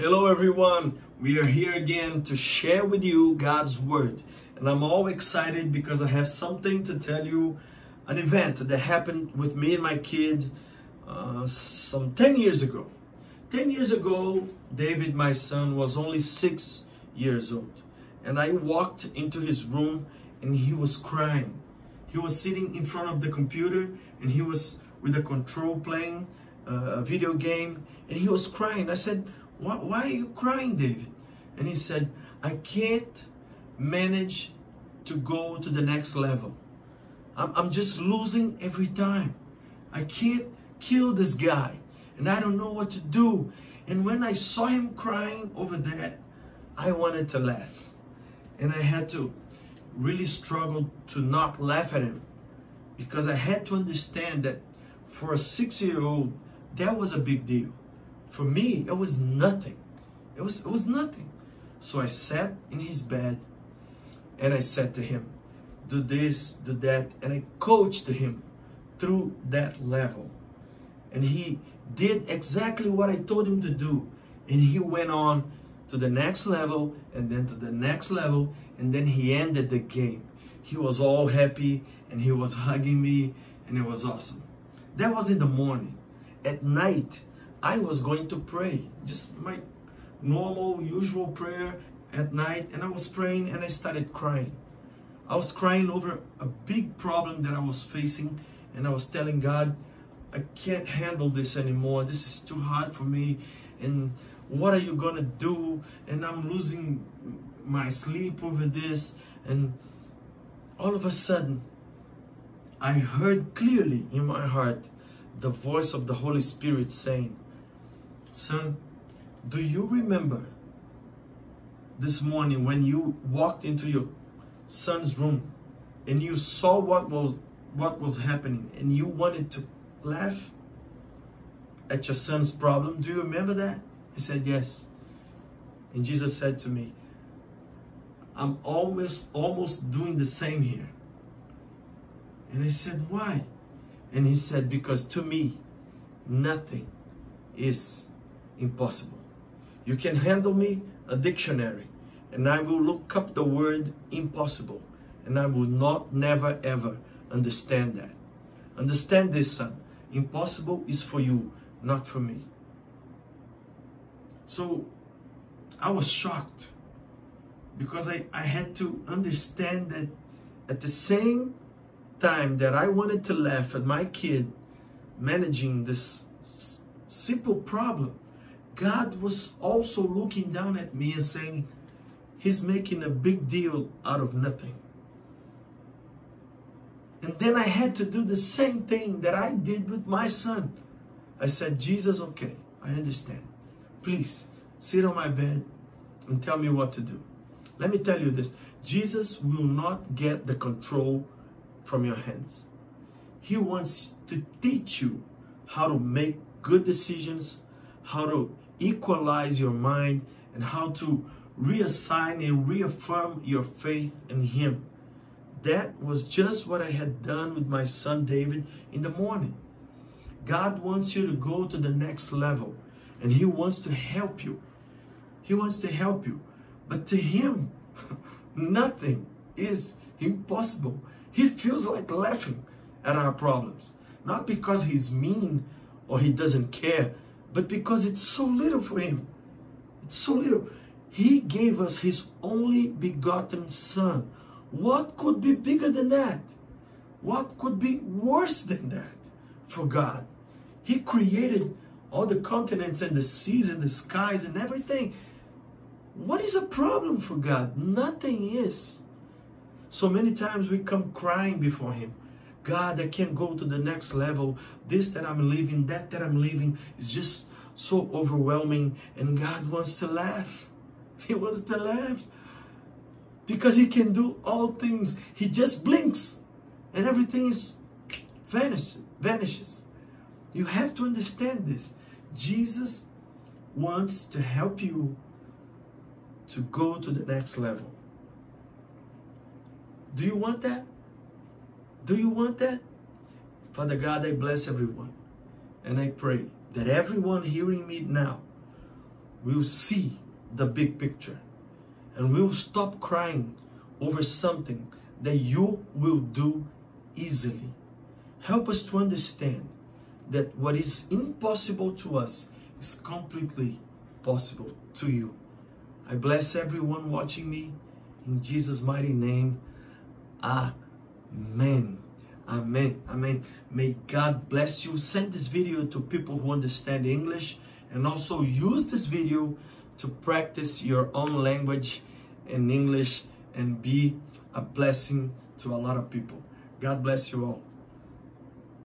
Hello, everyone. We are here again to share with you God's Word. And I'm all excited because I have something to tell you an event that happened with me and my kid uh, some 10 years ago. 10 years ago, David, my son, was only six years old. And I walked into his room and he was crying. He was sitting in front of the computer and he was with a control playing uh, a video game and he was crying. I said, why, why are you crying, David? And he said, I can't manage to go to the next level. I'm, I'm just losing every time. I can't kill this guy and I don't know what to do. And when I saw him crying over that, I wanted to laugh. And I had to really struggle to not laugh at him because I had to understand that for a six year old, that was a big deal. For me, it was nothing. It was, it was nothing. So I sat in his bed and I said to him, do this, do that. And I coached him through that level. And he did exactly what I told him to do. And he went on to the next level and then to the next level. And then he ended the game. He was all happy and he was hugging me and it was awesome. That was in the morning. At night, I was going to pray, just my normal, usual prayer at night. And I was praying and I started crying. I was crying over a big problem that I was facing. And I was telling God, I can't handle this anymore. This is too hard for me. And what are you to do? And I'm losing my sleep over this. And all of a sudden, I heard clearly in my heart the voice of the Holy Spirit saying, Son, do you remember this morning when you walked into your son's room and you saw what was what was happening and you wanted to laugh at your son's problem? Do you remember that? I said, Yes. And Jesus said to me, I'm almost almost doing the same here. And I said, Why? And he said, Because to me, nothing is impossible. You can handle me a dictionary, and I will look up the word impossible, and I will not, never, ever understand that. Understand this, son. Impossible is for you, not for me. So I was shocked because I, I had to understand that at the same time that I wanted to laugh at my kid managing this simple problem, God was also looking down at me and saying, He's making a big deal out of nothing. And then I had to do the same thing that I did with my son. I said, Jesus, okay, I understand. Please sit on my bed and tell me what to do. Let me tell you this Jesus will not get the control from your hands. He wants to teach you how to make good decisions, how to equalize your mind, and how to reassign and reaffirm your faith in Him. That was just what I had done with my son David in the morning. God wants you to go to the next level, and He wants to help you. He wants to help you. But to Him, nothing is impossible. He feels like laughing at our problems. Not because he's mean or he doesn't care, but because it's so little for him. It's so little. He gave us his only begotten son. What could be bigger than that? What could be worse than that for God? He created all the continents and the seas and the skies and everything. What is a problem for God? Nothing is. So many times we come crying before Him. God, I can't go to the next level. This that I'm living, that that I'm living is just so overwhelming. And God wants to laugh. He wants to laugh. Because He can do all things. He just blinks and everything is vanishes. vanishes. You have to understand this. Jesus wants to help you to go to the next level. Do you want that? Do you want that? Father God, I bless everyone. And I pray that everyone hearing me now we'll see the big picture and we'll stop crying over something that you will do easily. Help us to understand that what is impossible to us is completely possible to you. I bless everyone watching me in Jesus' mighty name. Amen. Amen. Amen. Amen. May God bless you. Send this video to people who understand English and also use this video to practice your own language in English and be a blessing to a lot of people. God bless you all.